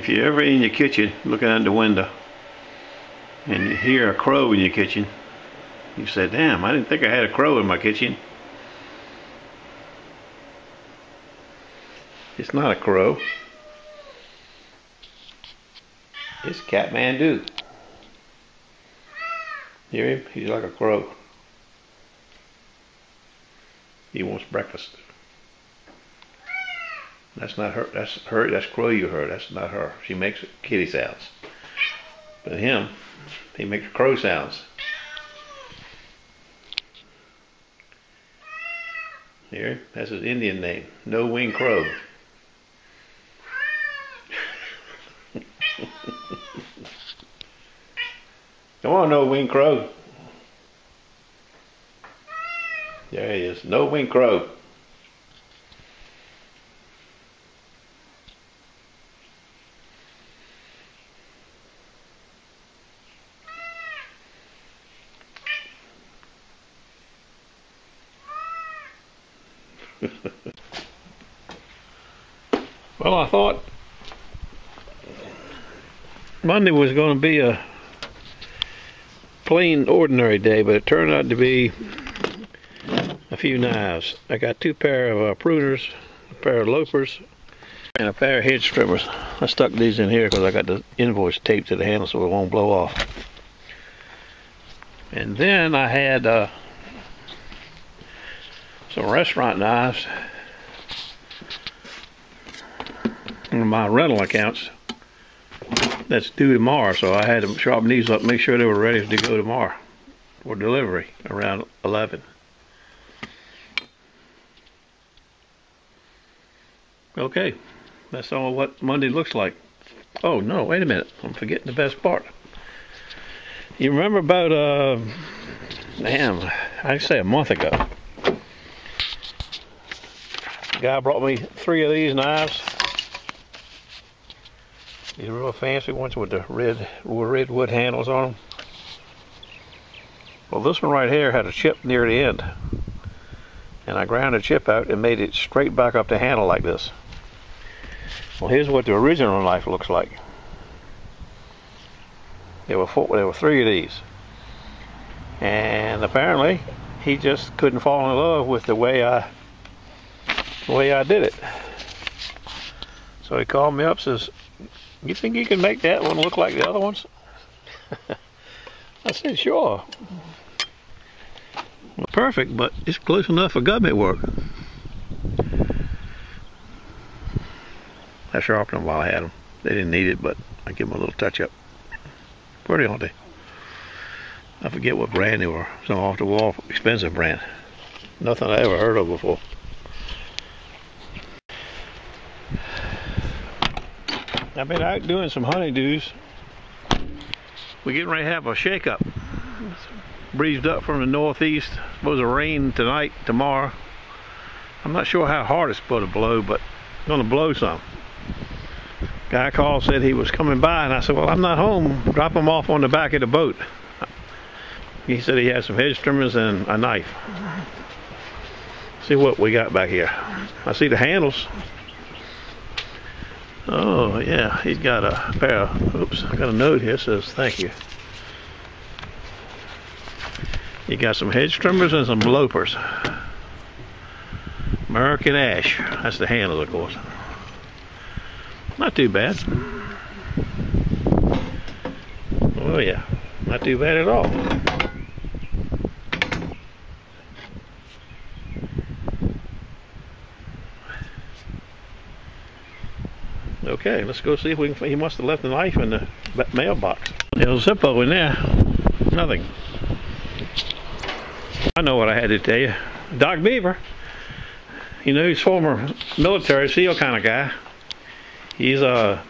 If you're ever in your kitchen looking out the window and you hear a crow in your kitchen, you say, damn, I didn't think I had a crow in my kitchen. It's not a crow. It's Kathmandu. Hear him? He's like a crow. He wants breakfast. That's not her. That's her. That's crow you heard. That's not her. She makes kitty sounds. But him, he makes crow sounds. Here, that's his Indian name. No wing crow. Come on, no wing crow. There he is. No wing crow. Well, I thought Monday was going to be a plain, ordinary day, but it turned out to be a few knives. I got two pair of uh, pruners, a pair of loppers, and a pair of hedge trimmers. I stuck these in here because I got the invoice taped to the handle so it won't blow off. And then I had uh, some restaurant knives my rental accounts that's due tomorrow so I had to sharpen these up make sure they were ready to go tomorrow for delivery around 11 okay that's all what Monday looks like. Oh no wait a minute I'm forgetting the best part. You remember about uh damn I say a month ago guy brought me three of these knives. These real fancy ones with the red, red wood handles on them. Well, this one right here had a chip near the end. And I ground the chip out and made it straight back up the handle like this. Well, here's what the original knife looks like. There were four, there were three of these. And apparently, he just couldn't fall in love with the way I the way I did it. So he called me up says, you think you can make that one look like the other ones? I said, sure. Well, perfect, but it's close enough for government work. I sharpened them while I had them. They didn't need it, but I give them a little touch up. Pretty, aren't they? I forget what brand they were. Some off the wall, expensive brand. Nothing I ever heard of before. I've been out doing some honeydews. We're getting ready to have a shake-up. Breezed up from the northeast. Supposed to rain tonight, tomorrow. I'm not sure how hard it's supposed to blow, but it's going to blow some. Guy called, said he was coming by, and I said, well, I'm not home. Drop him off on the back of the boat. He said he had some hedge trimmers and a knife. See what we got back here. I see the handles. Oh, yeah, he's got a pair of, oops, I got a note here says thank you. You got some hedge trimmers and some loppers. American Ash, that's the handle, of course. Not too bad. Oh, yeah, not too bad at all. Okay, let's go see if we can. He must have left the knife in the mailbox. There's a Zippo in there. Nothing. I know what I had to tell you. Doc Beaver. You know, he's former military SEAL kind of guy. He's uh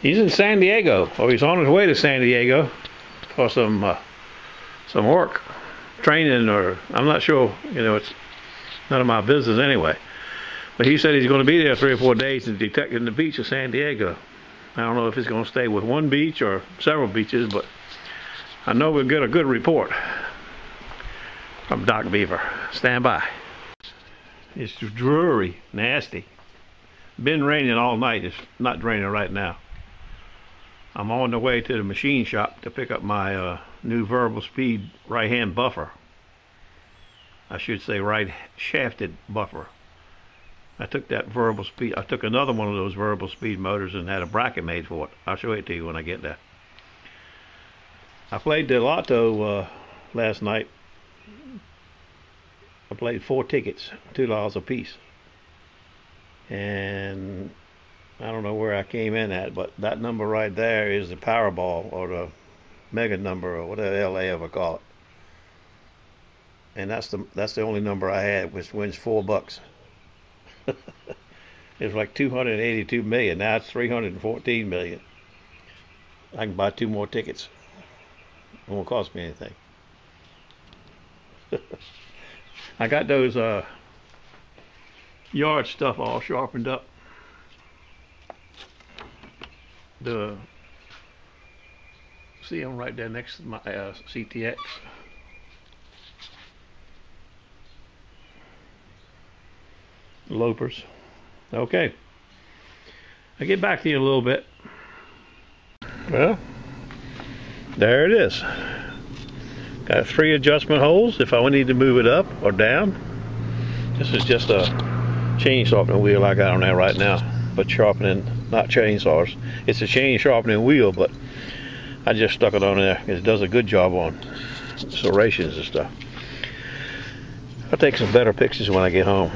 he's in San Diego, or he's on his way to San Diego for some uh, some work, training, or I'm not sure. You know, it's none of my business anyway. But he said he's going to be there three or four days and detecting the beach of San Diego. I don't know if he's going to stay with one beach or several beaches, but I know we'll get a good report from Doc Beaver. Stand by. It's dreary, nasty. Been raining all night. It's not raining right now. I'm on the way to the machine shop to pick up my uh, new variable speed right hand buffer. I should say right shafted buffer. I took that variable speed, I took another one of those variable speed motors and had a bracket made for it. I'll show it to you when I get there. I played the lotto uh, last night. I played four tickets, two dollars a piece. And I don't know where I came in at, but that number right there is the Powerball or the mega number or whatever they ever call it. And that's the that's the only number I had, which wins four bucks. it was like 282 million. Now it's 314 million. I can buy two more tickets. It won't cost me anything. I got those uh, yard stuff all sharpened up. The see them right there next to my uh, CTX. Loppers. Okay. I get back to you in a little bit. Well, there it is. Got three adjustment holes if I need to move it up or down. This is just a chain sharpening wheel I got on there right now, but sharpening, not chainsaws. It's a chain sharpening wheel, but I just stuck it on there. It does a good job on serrations and stuff. I'll take some better pictures when I get home.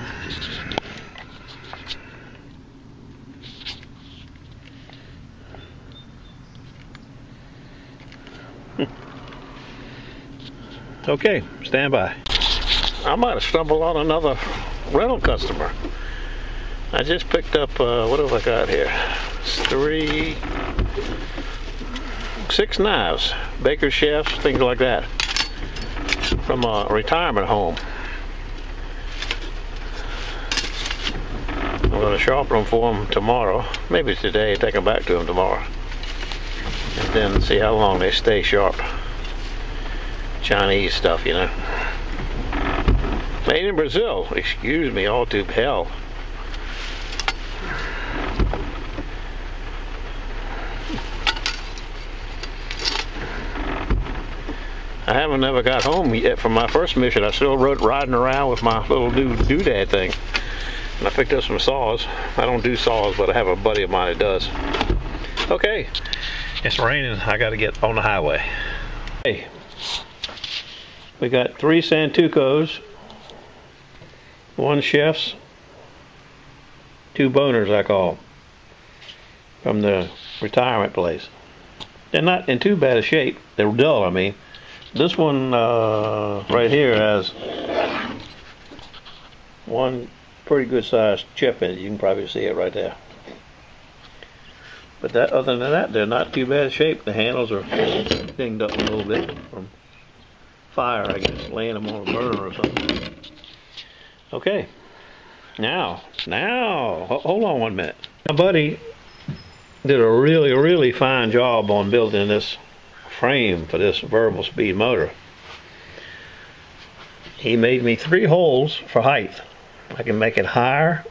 Okay, stand by. I might have stumbled on another rental customer. I just picked up, uh, what have I got here? Three, six knives, baker chefs, things like that, from a retirement home. I'm going to sharpen them for them tomorrow, maybe today, take them back to them tomorrow, and then see how long they stay sharp. Chinese stuff, you know. Made in Brazil. Excuse me, all to hell. I haven't ever got home yet from my first mission. I still rode riding around with my little do doodad thing. And I picked up some saws. I don't do saws, but I have a buddy of mine that does. Okay, it's raining. I got to get on the highway. Hey, we got three Santokus, one Chef's, two boners I call them, from the retirement place. They're not in too bad a shape. They're dull, I mean. This one uh, right here has one pretty good sized chip in it. You can probably see it right there. But that, other than that, they're not too bad shape. The handles are dinged up a little bit from fire, I guess, laying them on a burner or something. Okay. Now, now, hold on one minute. My buddy did a really, really fine job on building this frame for this variable speed motor. He made me three holes for height. I can make it higher.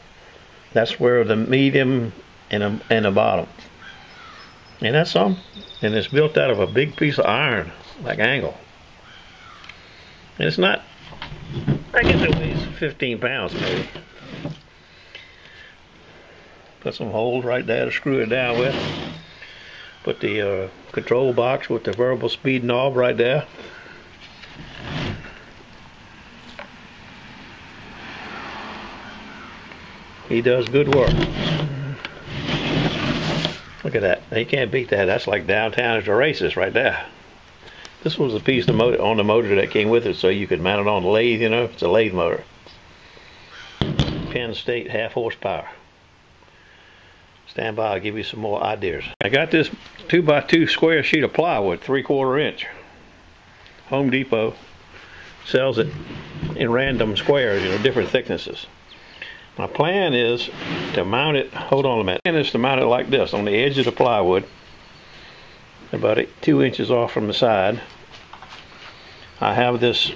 That's where the medium and a, and the bottom. And that's some. And it's built out of a big piece of iron, like angle. It's not, I guess it weighs 15 pounds maybe. Put some holes right there to screw it down with. Put the uh, control box with the variable speed knob right there. He does good work. Look at that. You can't beat that. That's like downtown at the races right there. This was a piece of motor on the motor that came with it so you could mount it on the lathe, you know. It's a lathe motor. Penn State half horsepower. Stand by, I'll give you some more ideas. I got this 2 by 2 square sheet of plywood, 3 quarter inch. Home Depot sells it in random squares, you know, different thicknesses. My plan is to mount it, hold on a minute, and is to mount it like this on the edge of the plywood about two inches off from the side. I have this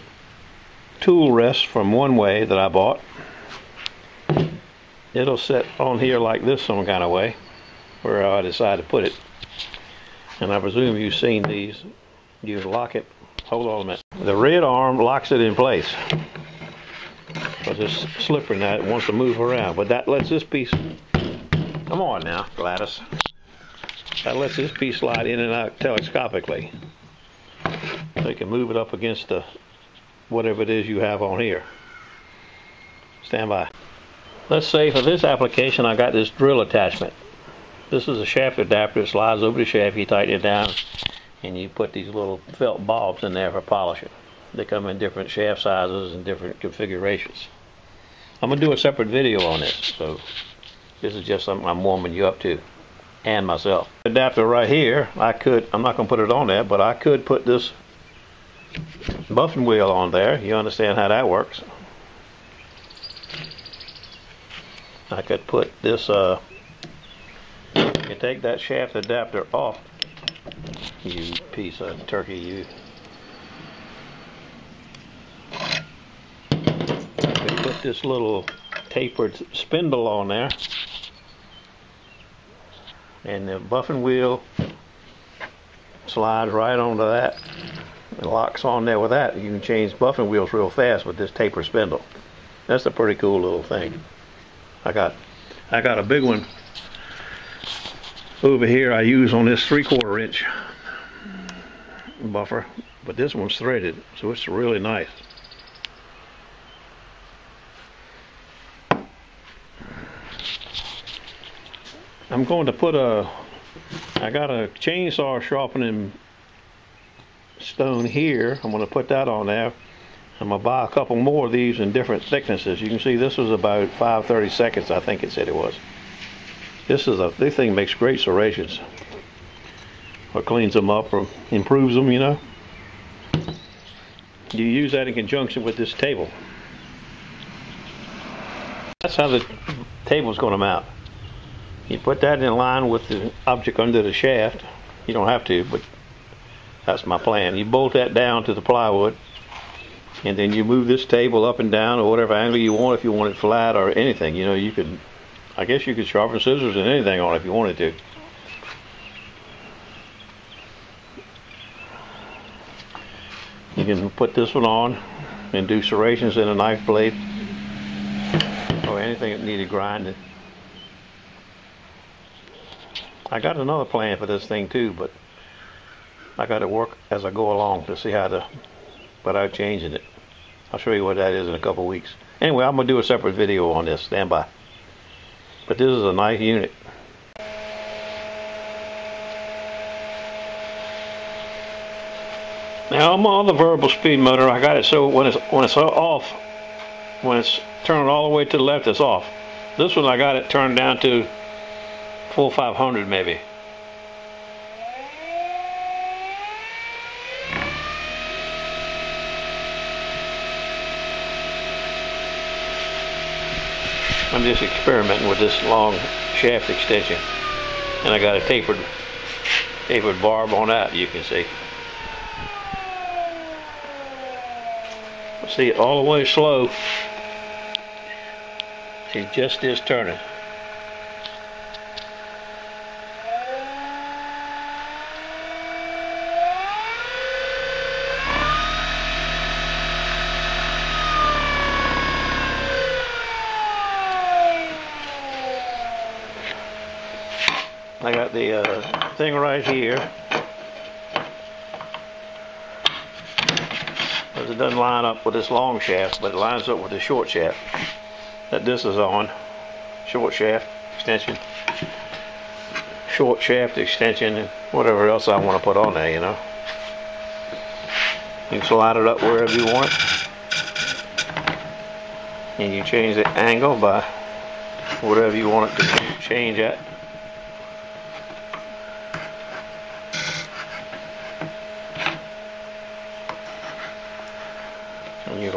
tool rest from Oneway that I bought it'll sit on here like this some kind of way, where I decide to put it. And I presume you've seen these. You lock it. Hold on a minute. The red arm locks it in place. Because it's slippery now. It wants to move around. But that lets this piece... Come on now, Gladys. That lets this piece slide in and out telescopically. So you can move it up against the whatever it is you have on here. Stand by. Let's say for this application I got this drill attachment. This is a shaft adapter. It slides over the shaft. You tighten it down and you put these little felt bulbs in there for polishing. They come in different shaft sizes and different configurations. I'm going to do a separate video on this. So this is just something I'm warming you up to and myself. Adapter right here, I could, I'm not going to put it on there, but I could put this buffing wheel on there. You understand how that works. I could put this, uh, you take that shaft adapter off, you piece of turkey, you. put this little tapered spindle on there and the buffing wheel slides right onto that. It locks on there with that. You can change buffing wheels real fast with this taper spindle. That's a pretty cool little thing. I got I got a big one over here I use on this three-quarter inch buffer but this one's threaded so it's really nice I'm going to put a, I got a chainsaw sharpening stone here. I'm going to put that on there. I'm going to buy a couple more of these in different thicknesses. You can see this was about 530 seconds, I think it said it was. This is a, this thing makes great serrations. Or cleans them up or improves them, you know. You use that in conjunction with this table. That's how the table's going to mount. You put that in line with the object under the shaft. You don't have to, but that's my plan. You bolt that down to the plywood, and then you move this table up and down or whatever angle you want. If you want it flat or anything, you know, you could. I guess you could sharpen scissors and anything on it if you wanted to. You can put this one on and do serrations in a knife blade or anything that needed grinding. I got another plan for this thing too, but I got to work as I go along to see how to, without changing it. I'll show you what that is in a couple weeks. Anyway, I'm going to do a separate video on this. Stand by. But this is a nice unit. Now I'm on the variable speed motor. I got it so when it's when it's off, when it's turned all the way to the left, it's off. This one I got it turned down to full 500 maybe. I'm just experimenting with this long shaft extension and I got a tapered tapered barb on that you can see. See it all the way slow. See just is turning I got the uh, thing right here. Because it doesn't line up with this long shaft, but it lines up with the short shaft that this is on. Short shaft extension. Short shaft extension and whatever else I want to put on there, you know. You can slide it up wherever you want. And you change the angle by whatever you want it to change at.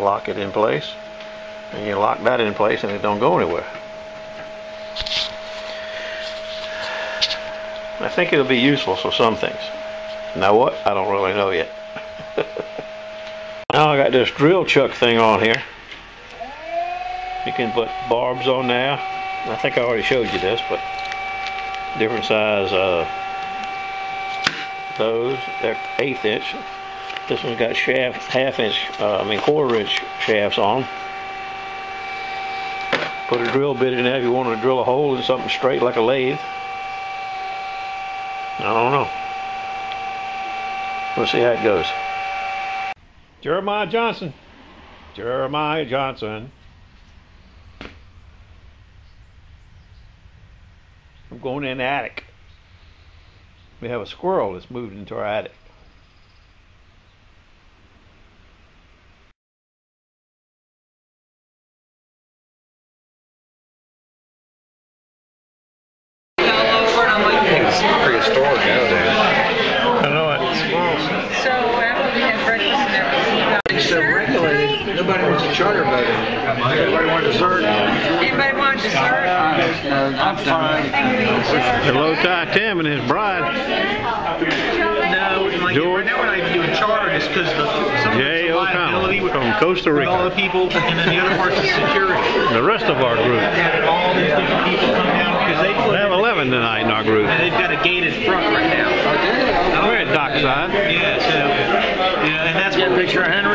Lock it in place and you lock that in place and it don't go anywhere. I think it'll be useful for some things. Now what? I don't really know yet. now I got this drill chuck thing on here. You can put barbs on there I think I already showed you this, but different size. Uh, those they're eighth inch. This one's got shaft half inch. Uh, I mean quarter inch shafts on. Put a drill bit in there if you want to drill a hole in something straight like a lathe. I don't know. We'll see how it goes. Jeremiah Johnson. Jeremiah Johnson. I'm going in the attic. We have a squirrel that's moved into our attic. It's prehistoric nowadays. I know it. So after we had breakfast and everything, It's so regulated, nobody wants a charter boat. Everybody wants dessert. anybody want dessert? I'm fine. Hello, Ty Tim and his bride. No, like George? right now we're not even doing charter just because the some of Jay it's liability with, from Costa with all the people, and then the other part's is security. The rest of our group. Having all these different people come down because they We have 11 tonight in our group. and they've got a gated front right now. We're at dockside. Yeah, so yeah, and that's Get what picture of Henry.